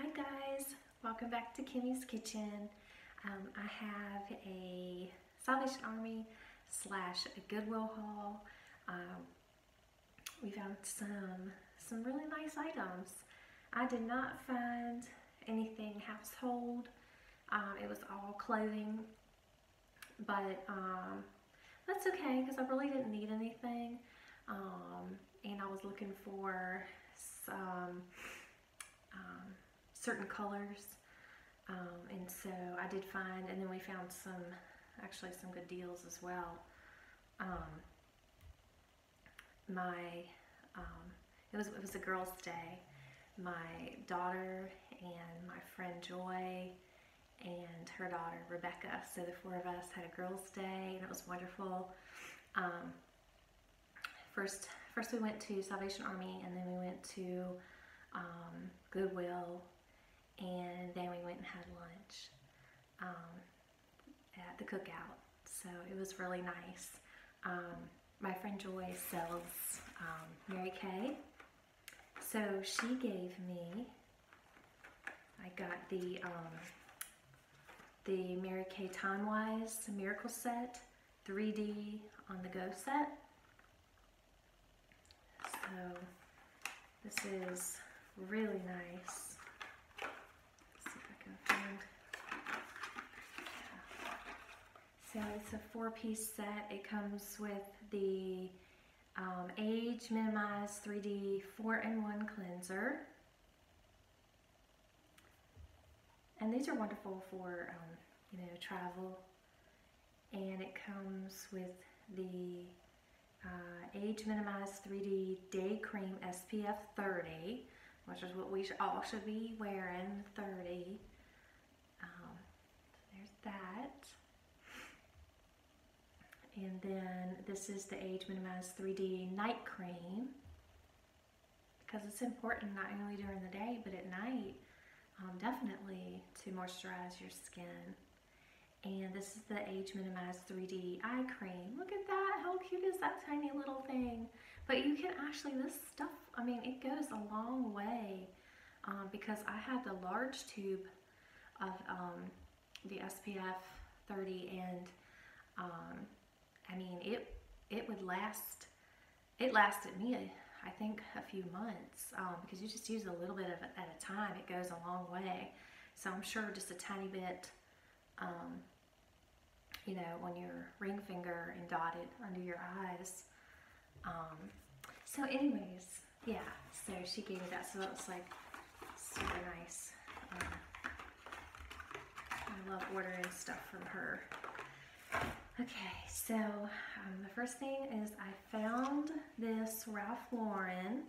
Hi guys, welcome back to Kimmie's Kitchen. Um, I have a Salvation Army slash a Goodwill haul. Um, we found some some really nice items. I did not find anything household. Um, it was all clothing, but um, that's okay because I really didn't need anything. Um, and I was looking for some certain colors. Um, and so I did find, and then we found some, actually some good deals as well. Um, my, um, it was it was a girls' day. My daughter and my friend Joy and her daughter Rebecca. So the four of us had a girls' day, and it was wonderful. Um, first, first we went to Salvation Army, and then we went to um, Goodwill, and then we went and had lunch um, at the cookout. So it was really nice. Um, my friend Joy sells um, Mary Kay. So she gave me, I got the um, the Mary Kay TimeWise Miracle Set 3D on the go set. So this is really nice. Let's see if I can find. So it's a four-piece set. It comes with the um, Age Minimize 3D 4-in-1 cleanser. And these are wonderful for, um, you know, travel. And it comes with the uh, Age Minimize 3D Day Cream SPF 30 which is what we all should be wearing, 30. Um, so there's that. And then this is the Age Minimize 3D Night Cream because it's important not only during the day but at night um, definitely to moisturize your skin. And this is the Age Minimize 3D Eye Cream. Look at that, how cute is that tiny little thing? But you can actually, this stuff, I mean, it goes a long way um, because I had the large tube of um, the SPF 30 and um, I mean, it, it would last, it lasted me, I think, a few months um, because you just use a little bit of it at a time. It goes a long way. So I'm sure just a tiny bit um, you know, on your ring finger and dot it under your eyes. Um, so anyways, yeah, so she gave me that, so that was like super nice. Um, I love ordering stuff from her. Okay, so um, the first thing is I found this Ralph Lauren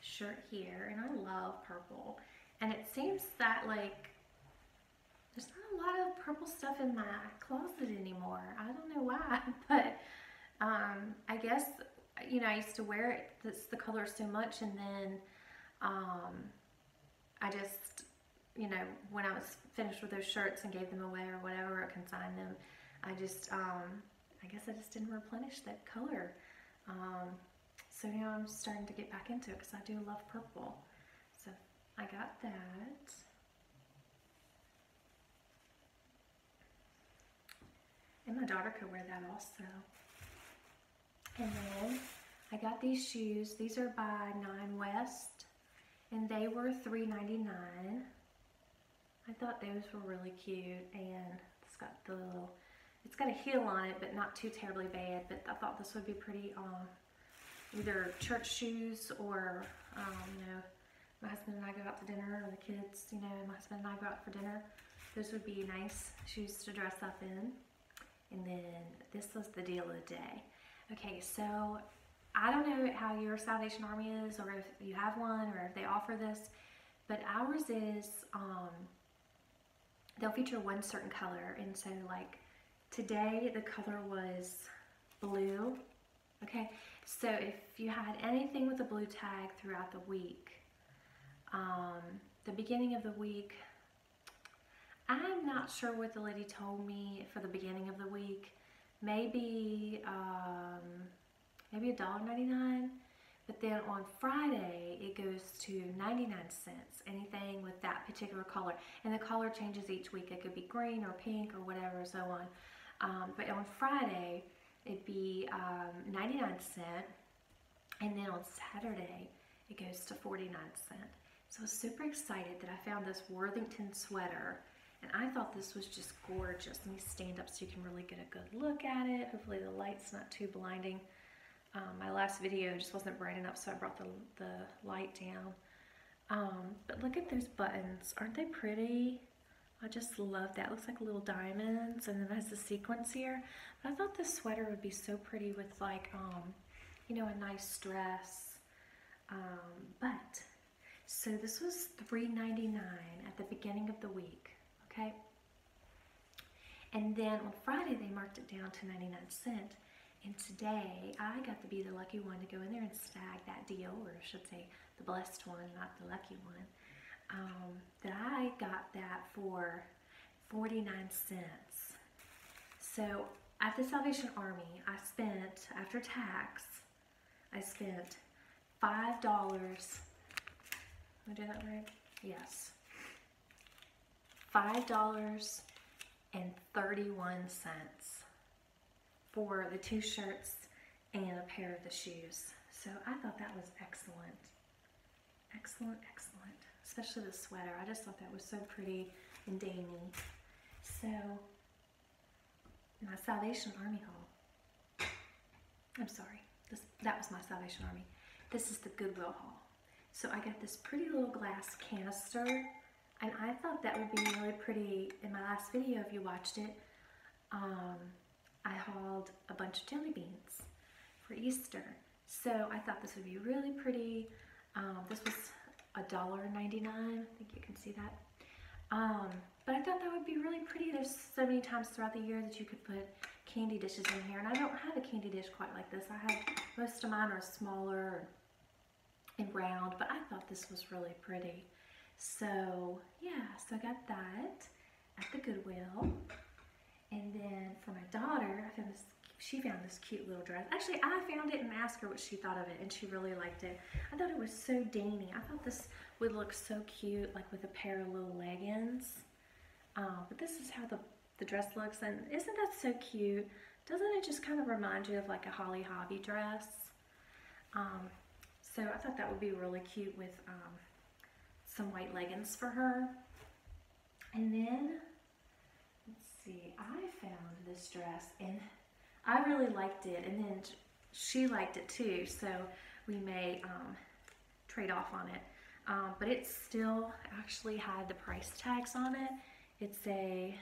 shirt here, and I love purple. And it seems that like there's not a lot of purple stuff in my closet anymore. I don't know why, but um, I guess, you know, I used to wear it, the color so much, and then um, I just, you know, when I was finished with those shirts and gave them away or whatever, or consigned them, I just, um, I guess I just didn't replenish that color. Um, so now I'm starting to get back into it because I do love purple. So I got that. And my daughter could wear that also. And then I got these shoes. These are by Nine West. And they were $3.99. I thought those were really cute. And it's got the little, it's got a heel on it, but not too terribly bad. But I thought this would be pretty um, either church shoes or, um, you know, my husband and I go out to dinner, or the kids, you know, my husband and I go out for dinner. Those would be nice shoes to dress up in. And then this was the deal of the day. Okay, so I don't know how your Salvation Army is or if you have one or if they offer this, but ours is, um, they'll feature one certain color. And so like today the color was blue. Okay, so if you had anything with a blue tag throughout the week, um, the beginning of the week, I'm not sure what the lady told me for the beginning of the week. Maybe, um, maybe a dollar ninety nine. But then on Friday, it goes to 99 cents, anything with that particular color. And the color changes each week. It could be green or pink or whatever, so on. Um, but on Friday, it'd be um, 99 cent. And then on Saturday, it goes to 49 cent. So I was super excited that I found this Worthington sweater. And I thought this was just gorgeous. Let me stand up so you can really get a good look at it. Hopefully the light's not too blinding. Um, my last video just wasn't bright enough, so I brought the, the light down. Um, but look at those buttons. Aren't they pretty? I just love that. It looks like little diamonds, and then it has the sequins here. But I thought this sweater would be so pretty with like, um, you know, a nice dress. Um, but, so this was $3.99 at the beginning of the week, okay? And then on Friday, they marked it down to 99 cent. And today, I got to be the lucky one to go in there and snag that deal, or I should say the blessed one, not the lucky one. Um, that I got that for 49 cents. So at the Salvation Army, I spent, after tax, I spent $5. Am I doing that right? Yes. $5.31 for the two shirts and a pair of the shoes. So I thought that was excellent. Excellent, excellent. Especially the sweater. I just thought that was so pretty and dainty. So, my Salvation Army haul. I'm sorry. This, that was my Salvation Army. This is the Goodwill haul. So I got this pretty little glass canister and I thought that would be really pretty in my last video if you watched it. Um, I hauled a bunch of jelly beans for Easter. So I thought this would be really pretty. Um, this was $1.99. I think you can see that. Um, but I thought that would be really pretty. There's so many times throughout the year that you could put candy dishes in here. And I don't have a candy dish quite like this. I have, most of mine are smaller and round, but I thought this was really pretty. So yeah, so I got that at the Goodwill. And then for my daughter, I found this, she found this cute little dress. Actually, I found it and asked her what she thought of it, and she really liked it. I thought it was so dainty. I thought this would look so cute, like with a pair of little leggings. Uh, but this is how the, the dress looks, and isn't that so cute? Doesn't it just kind of remind you of like a Holly Hobbie dress? Um, so I thought that would be really cute with um, some white leggings for her. And then see, I found this dress and I really liked it and then she liked it too so we may um, trade off on it. Um, but it still actually had the price tags on it. It's a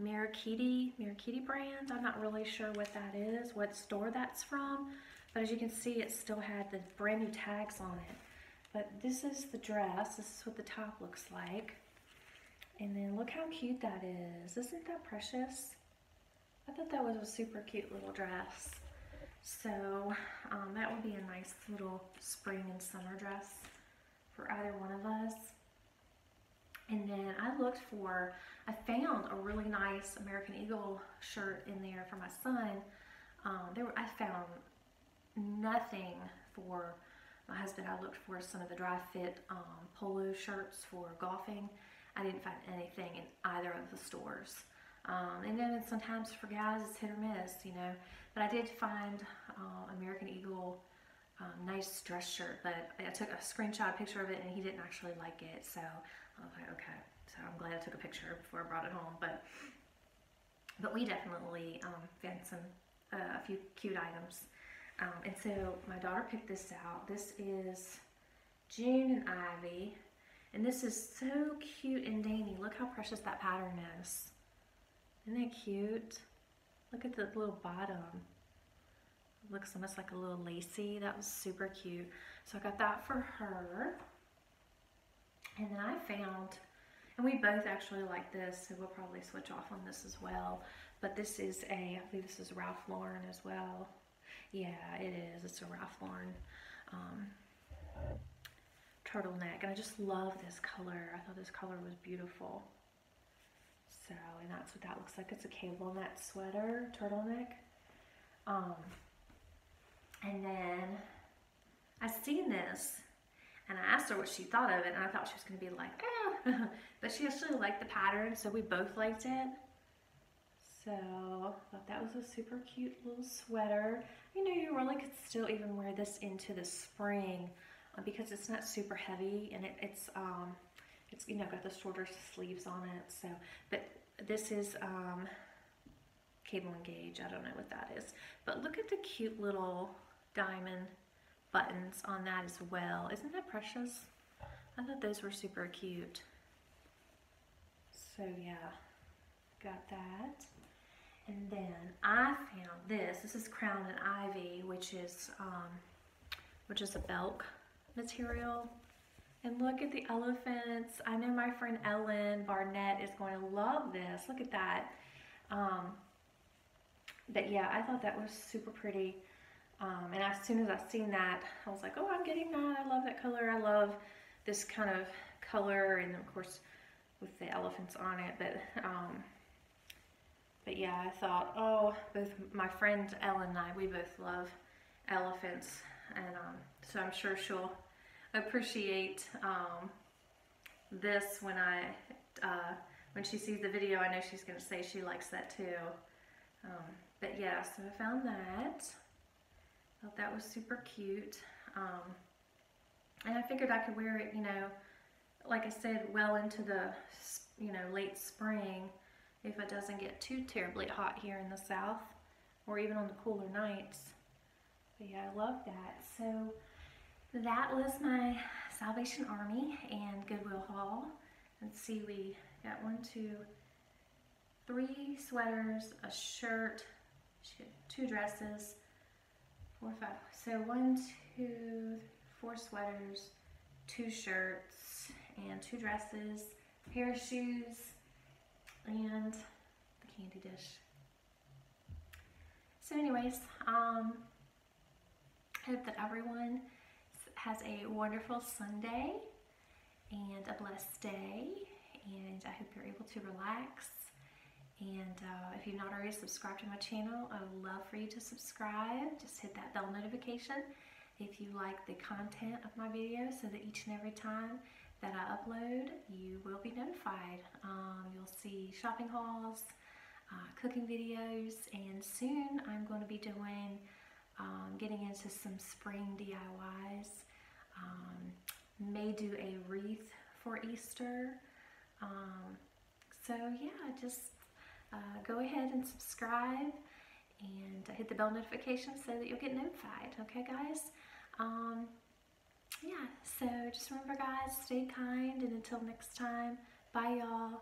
Marikiti, Marikiti brand. I'm not really sure what that is, what store that's from. But as you can see, it still had the brand new tags on it. But this is the dress. This is what the top looks like. And then look how cute that is. Isn't that precious? I thought that was a super cute little dress. So um, that would be a nice little spring and summer dress for either one of us. And then I looked for, I found a really nice American Eagle shirt in there for my son. Um, there I found nothing for my husband. I looked for some of the dry fit um, polo shirts for golfing. I didn't find anything in either of the stores. Um, and then sometimes for guys it's hit or miss, you know. But I did find uh, American Eagle um, nice dress shirt, but I took a screenshot picture of it and he didn't actually like it. So I was like, okay. So I'm glad I took a picture before I brought it home. But but we definitely um, found some uh, a few cute items. Um, and so my daughter picked this out. This is June and Ivy. And this is so cute and dainty. Look how precious that pattern is. Isn't that cute? Look at the little bottom. It looks almost like a little lacy. That was super cute. So I got that for her. And then I found, and we both actually like this, so we'll probably switch off on this as well. But this is a, I believe this is Ralph Lauren as well. Yeah, it is. It's a Ralph Lauren um, turtleneck. And I just love this color. I thought this color was beautiful. So, and that's what that looks like. It's a cable net sweater, turtleneck. Um, and then I seen this and I asked her what she thought of it and I thought she was to be like, eh. but she actually liked the pattern so we both liked it. So I thought that was a super cute little sweater. You know, you really could still even wear this into the spring because it's not super heavy and it, it's, um, it's, you know, got the shorter sleeves on it. So, but this is, um, cable and gauge. I don't know what that is. But look at the cute little diamond buttons on that as well. Isn't that precious? I thought those were super cute. So yeah, got that. And then I found this. This is Crown and Ivy, which is um, which is a Belk material. And look at the elephants. I know my friend Ellen Barnett is going to love this. Look at that. Um, but yeah, I thought that was super pretty. Um, and as soon as I seen that, I was like, oh, I'm getting that. I love that color. I love this kind of color. And of course, with the elephants on it. But, um, but yeah, I thought, oh, both my friend Ellen and I, we both love elephants. And um, so I'm sure she'll appreciate um, this when I, uh, when she sees the video. I know she's going to say she likes that too. Um, but yeah, so I found that. Thought that was super cute. Um, and I figured I could wear it, you know, like I said, well into the, you know, late spring if it doesn't get too terribly hot here in the south or even on the cooler nights. But yeah, I love that. So that was my Salvation Army and Goodwill haul. Let's see, we got one, two, three sweaters, a shirt, two dresses, four, five. So one, two, four sweaters, two shirts, and two dresses, pair of shoes, and the candy dish. So anyways, um, I hope that everyone has a wonderful Sunday and a blessed day. And I hope you're able to relax and uh, if you've not already subscribed to my channel, I would love for you to subscribe. Just hit that bell notification if you like the content of my videos so that each and every time that I upload, you will be notified. Um, you'll see shopping hauls, uh, cooking videos, and soon I'm going to be doing, getting into some spring DIYs. Um, may do a wreath for Easter. Um, so yeah, just uh, go ahead and subscribe and hit the bell notification so that you'll get notified. Okay, guys? Um, yeah, so just remember, guys, stay kind, and until next time, bye, y'all.